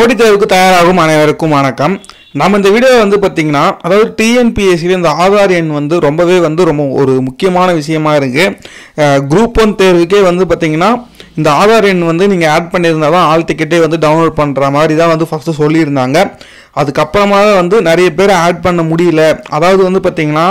போட்டித் தேர்வுக்கு தயாராகும் அனைவருக்கும் வணக்கம். நம்ம இந்த வீடியோ வந்து பார்த்திங்கன்னா அதாவது டிஎன்பிஎஸ்சியில் இந்த ஆதார் எண் வந்து ரொம்பவே வந்து ரொம்ப ஒரு முக்கியமான விஷயமா இருக்குது குரூப் ஒன் தேர்வுக்கே வந்து பார்த்திங்கன்னா இந்த ஆதார் எண் வந்து நீங்கள் ஆட் பண்ணியிருந்தா தான் ஆல் டிக்கெட்டே வந்து டவுன்லோட் பண்ணுற மாதிரி தான் வந்து ஃபஸ்ட்டு சொல்லியிருந்தாங்க. அதுக்கப்புறமா தான் வந்து நிறைய பேர் ஆட் பண்ண முடியல. அதாவது வந்து பார்த்தீங்கன்னா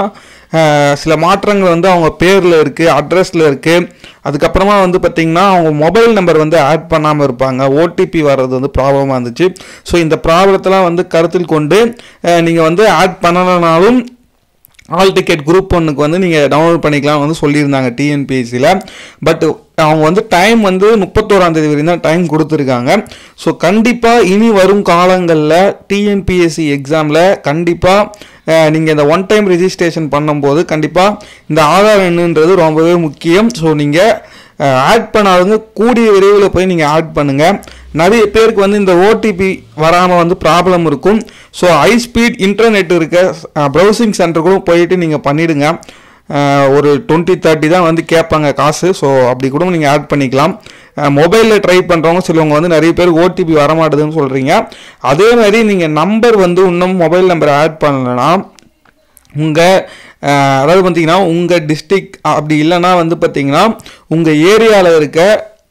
சில மாற்றங்கள் வந்து அவங்க பேரில் இருக்குது அட்ரஸில் இருக்குது அதுக்கப்புறமா வந்து பார்த்திங்கன்னா அவங்க மொபைல் நம்பர் வந்து ஆட் பண்ணாமல் இருப்பாங்க. ஓடிபி வர்றது வந்து ப்ராப்ளமாக இருந்துச்சு. ஸோ இந்த ப்ராப்ளத்தெல்லாம் வந்து கருத்தில் கொண்டு நீங்கள் வந்து ஆட் பண்ணலைனாலும் ஆல் டிக்கெட் குரூப் ஒன்றுக்கு வந்து நீங்கள் டவுன்லோட் பண்ணிக்கலாம் வந்து சொல்லியிருந்தாங்க டிஎன்பிஎஸ்சியில் பட் அவங்க வந்து டைம் வந்து முப்பத்தோராம் தேதி வரையும் தான் டைம் கொடுத்துருக்காங்க. ஸோ கண்டிப்பாக இனி வரும் காலங்களில் டிஎன்பிஎஸ்சி எக்ஸாமில் கண்டிப்பாக நீங்கள் இந்த ஒன் டைம் ரிஜிஸ்ட்ரேஷன் பண்ணும்போது கண்டிப்பாக இந்த ஆதார் எண்ணுன்றது ரொம்பவே முக்கியம். ஸோ நீங்கள் ஆட் பண்ணாதவங்க கூடிய விரைவில் போய் நீங்கள் ஆட் பண்ணுங்கள் நிறைய பேருக்கு வந்து இந்த ஓடிபி வராமல் வந்து ப்ராப்ளம் இருக்கும். ஸோ ஹை ஸ்பீட் இன்டர்நெட் இருக்க ப்ரௌசிங் சென்டருக்கும் போயிட்டு நீங்கள் பண்ணிவிடுங்க ஒரு டுவெண்ட்டி தேர்ட்டி தான் வந்து கேட்பாங்க காசு. ஸோ அப்படி கூட நீங்கள் ஆட் பண்ணிக்கலாம். மொபைலில் ட்ரை பண்ணுறவங்க சிலவங்க வந்து நிறைய பேர் ஓடிபி வரமாட்டுதுன்னு சொல்கிறீங்க அதே மாதிரி நீங்கள் நம்பர் வந்து இன்னும் மொபைல் நம்பர் ஆட் பண்ணலைன்னா உங்கள் அதாவது பார்த்தீங்கன்னா உங்கள் டிஸ்ட்ரிக் அப்படி இல்லைன்னா வந்து பார்த்தீங்கன்னா உங்கள் ஏரியாவில் இருக்க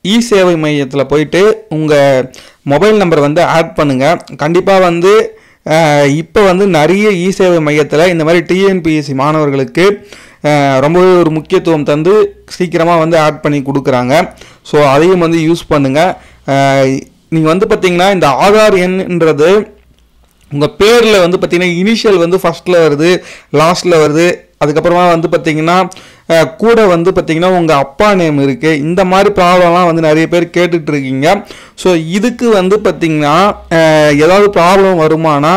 இ சேவை மையத்தில் போயிட்டு உங்கள் மொபைல் நம்பர் வந்து ஆட் பண்ணுங்கள் கண்டிப்பாக வந்து இப்போ வந்து நிறைய இ சேவை மையத்தில் இந்த மாதிரி டிஎன்பிஎஸ்சி மாணவர்களுக்கு ரொம்பவே ஒரு முக்கியத்துவம் தந்து சீக்கிரமாக வந்து ஆட் பண்ணி கொடுக்குறாங்க. ஸோ அதையும் வந்து யூஸ் பண்ணுங்கள் நீங்கள் வந்து பார்த்தீங்கன்னா இந்த ஆதார் எண்ன்றது உங்கள் பேரில் வந்து பார்த்திங்கன்னா இனிஷியல் வந்து ஃபஸ்ட்டில் வருது லாஸ்ட்டில் வருது. அதுக்கப்புறமா வந்து பார்த்தீங்கன்னா கூட வந்து பார்த்தீங்கன்னா உங்கள் அப்பா நேம் இருக்குது இந்த மாதிரி ப்ராப்ளம்லாம் வந்து நிறைய பேர் கேட்டுட்ருக்கீங்க ஸோ இதுக்கு வந்து பார்த்திங்கன்னா ஏதாவது ப்ராப்ளம் வருமானா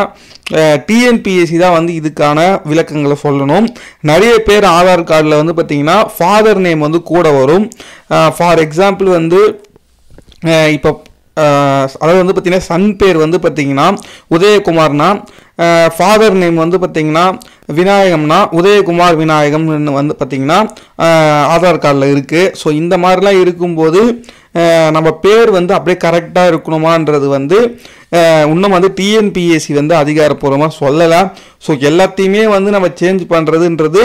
டிஎன்பிஎஸ்சி தான் வந்து இதுக்கான விளக்கங்களை சொல்லணும். நிறைய பேர் ஆதார் கார்டில் வந்து பார்த்திங்கன்னா ஃபாதர் நேம் வந்து கூட வரும். ஃபார் எக்ஸாம்பிள் வந்து இப்போ அதாவது வந்து பார்த்திங்கன்னா சன் பேர் வந்து பார்த்திங்கன்னா உதயகுமார்னா ஃபாதர் நேம் வந்து பார்த்திங்கன்னா விநாயகம்னா உதயகுமார் விநாயகம்னு வந்து பார்த்திங்கன்னா ஆதார் கார்டில் இருக்குது ஸோ இந்த மாதிரிலாம் இருக்கும்போது நம்ம பேர் வந்து அப்படியே கரெக்டாக இருக்கணுமான்றது வந்து இன்னும் வந்து டிஎன்பிஎஸ்சி வந்து அதிகாரப்பூர்வமாக சொல்லலை. ஸோ எல்லாத்தையுமே வந்து நம்ம சேஞ்ச் பண்ணுறதுன்றது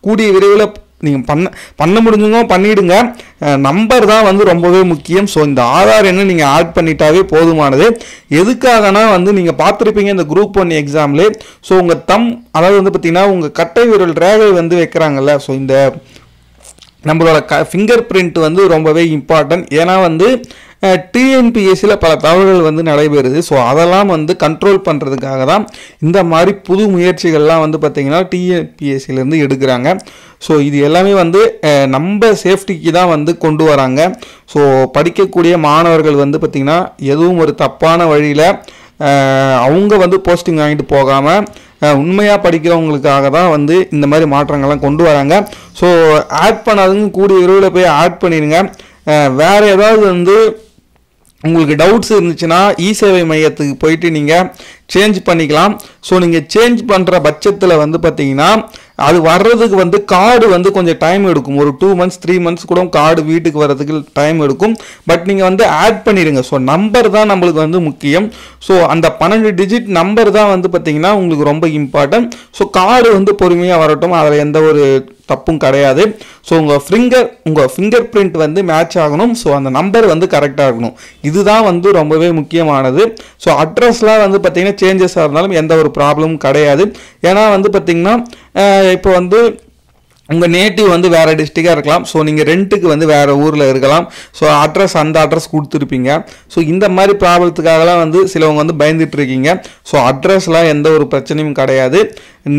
கூடிய விரைவில் நீங்கள் பண்ண பண்ண முடிஞ்சுங்க பண்ணிவிடுங்க நம்பர் தான் வந்து ரொம்பவே முக்கியம். ஸோ இந்த ஆதார் என்ன நீங்கள் ஆட் பண்ணிட்டாவே போதுமானது. எதுக்காகனா வந்து நீங்கள் பார்த்துருப்பீங்க இந்த குரூப் ஒன் எக்ஸாம்லே ஸோ உங்கள் தம் அதாவது வந்து பார்த்தீங்கன்னா உங்கள் கட்டை விரல் ரேகை வந்து வைக்கிறாங்கல்ல. ஸோ இந்த நம்மளோட க ஃபிங்கர் பிரிண்ட் வந்து ரொம்பவே இம்பார்ட்டன்ட் ஏன்னா வந்து டிஎன்பிஎஸ்சியில் பல தவறுகள் வந்து நடைபெறுது. ஸோ அதெல்லாம் வந்து கண்ட்ரோல் பண்ணுறதுக்காக தான் இந்த மாதிரி புது முயற்சிகள்லாம் வந்து பார்த்திங்கன்னா டிஎன்பிஎஸ்சிலேருந்து எடுக்கிறாங்க. ஸோ இது எல்லாமே வந்து நம்ம சேஃப்டிக்கு தான் வந்து கொண்டு வராங்க. ஸோ படிக்கக்கூடிய மாணவர்கள் வந்து பார்த்திங்கன்னா எதுவும் ஒரு தப்பான வழியில் அவங்க வந்து போஸ்டிங் வாங்கிட்டு போகாமல் உண்மையாக படிக்கிறவங்களுக்காக தான் வந்து இந்த மாதிரி மாற்றங்கள்லாம் கொண்டு வராங்க. ஸோ ஆட் பண்ணாதுங்க கூடிய விரைவில் போய் ஆட் பண்ணிடுங்க. வேறு ஏதாவது வந்து உங்களுக்கு டவுட்ஸ் இருந்துச்சுன்னா இ சேவை மையத்துக்கு போயிட்டு நீங்கள் சேஞ்ச் பண்ணிக்கலாம். ஸோ நீங்கள் சேஞ்ச் பண்ணுற பட்சத்தில் வந்து பார்த்தீங்கன்னா அது வர்றதுக்கு வந்து கார்டு வந்து கொஞ்சம் டைம் எடுக்கும். ஒரு டூ மந்த்ஸ் த்ரீ மந்த்ஸ் கூட கார்டு வீட்டுக்கு வர்றதுக்கு டைம் எடுக்கும். பட் நீங்கள் வந்து ஆட் பண்ணிடுங்க. ஸோ நம்பர் தான் நம்மளுக்கு வந்து முக்கியம். ஸோ அந்த பன்னெண்டு டிஜிட் நம்பர் தான் வந்து பார்த்தீங்கன்னா உங்களுக்கு ரொம்ப இம்பார்ட்டன்ட் ஸோ கார்டு வந்து பொறுமையாக வரட்டும். அதில் எந்த ஒரு தப்பும் கிடையாது. ஸோ உங்கள் ஃபிங்கர் உங்கள் ஃபிங்கர் பிரிண்ட் வந்து மேட்ச் ஆகணும். ஸோ அந்த நம்பர் வந்து கரெக்டாக இருக்கணும். இதுதான் வந்து ரொம்பவே முக்கியமானது. ஸோ அட்ரஸ்லாம் வந்து பார்த்திங்கன்னா சேஞ்சஸாக இருந்தாலும் எந்த ஒரு ப்ராப்ளமும் கிடையாது. ஏன்னா வந்து பார்த்தீங்கன்னா இப்போ வந்து உங்கள் நேட்டிவ் வந்து வேறு டிஸ்ட்ரிக்டாக இருக்கலாம். ஸோ நீங்கள் ரெண்ட்டுக்கு வந்து வேறு ஊரில் இருக்கலாம். ஸோ அட்ரஸ் அந்த அட்ரஸ் கொடுத்துருப்பீங்க. ஸோ இந்த மாதிரி ப்ராப்ளத்துக்காகலாம் வந்து சிலவங்க வந்து பயந்துட்டு இருக்கீங்க. ஸோ அட்ரஸ்லாம் எந்த ஒரு பிரச்சனையும் கிடையாது.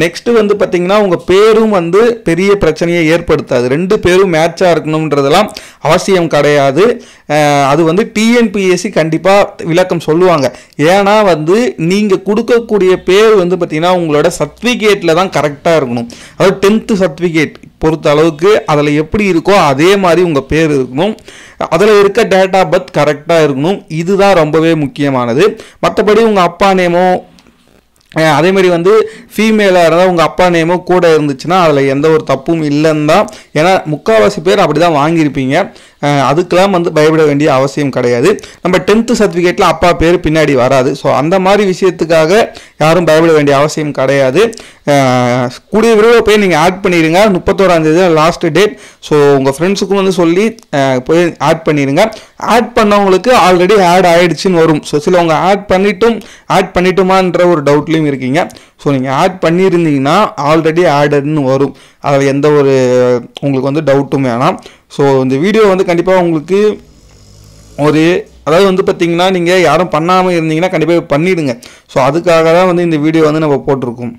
நெக்ஸ்ட்டு வந்து பார்த்தீங்கன்னா உங்கள் பேரும் வந்து பெரிய பிரச்சனையை ஏற்படுத்தாது. ரெண்டு பேரும் மேட்சாக இருக்கணுன்றதெல்லாம் அவசியம் கிடையாது. அது வந்து டிஎன்பிஎஸ்சி கண்டிப்பாக விளக்கம் சொல்லுவாங்க. ஏன்னா வந்து நீங்கள் கொடுக்கக்கூடிய பேர் வந்து பார்த்திங்கன்னா உங்களோட சர்டிஃபிகேட்டில் தான் கரெக்டாக இருக்கணும். அதாவது டென்த்து சர்டிஃபிகேட் பொறுத்த அளவுக்கு அதில் எப்படி இருக்கோ அதே மாதிரி உங்கள் பேர் இருக்கணும். அதில் இருக்க டேட் ஆஃப் பர்த் கரெக்டாக இருக்கணும். இதுதான் ரொம்பவே முக்கியமானது. மற்றபடி உங்கள் அப்பா நேமோ அதேமாரி வந்து ஃபீமேலாக இருந்தால் உங்கள் அப்பா நேமோ கூட இருந்துச்சுன்னா அதில் எந்த ஒரு தப்பும் இல்லைன்னு தான். ஏன்னா முக்கால்வாசி பேர் அப்படி தான் வாங்கியிருப்பீங்க. அதுக்கெல்லாம் வந்து பயப்பட வேண்டிய அவசியம் கிடையாது. நம்ம டென்த்து சர்டிஃபிகேட்டில் அப்பா பேர் பின்னாடி வராது. ஸோ அந்த மாதிரி விஷயத்துக்காக யாரும் பயப்பட வேண்டிய அவசியம் கிடையாது. கூடிய விரைவில் போய் நீங்கள் ஆட் பண்ணிடுங்க. முப்பத்தோராந்தேதி லாஸ்ட் டேட் ஸோ உங்கள் ஃப்ரெண்ட்ஸுக்கும் வந்து சொல்லி போய் ஆட் பண்ணிடுங்க. ஆட் பண்ணவங்களுக்கு ஆல்ரெடி ஆட் ஆகிடுச்சின்னு வரும். ஸோ சிலவங்க ஆட் பண்ணிட்டும் ஆட் பண்ணிட்டுமான்ற ஒரு டவுட்லேயும் இருக்கீங்க. ஸோ நீங்கள் ஆட் பண்ணியிருந்தீங்கன்னா ஆல்ரெடி ஆடட்னு வரும். அதில் எந்த ஒரு உங்களுக்கு வந்து டவுட்டும் வேணாம். ஸோ இந்த வீடியோ வந்து கண்டிப்பாக உங்களுக்கு ஒரு அதாவது வந்து பார்த்தீங்கன்னா நீங்கள் யாரும் பண்ணாமல் இருந்தீங்கன்னா கண்டிப்பாக பண்ணிவிடுங்க ஸோ அதுக்காக தான் வந்து இந்த வீடியோ வந்து நம்ம போட்டிருக்கோம்.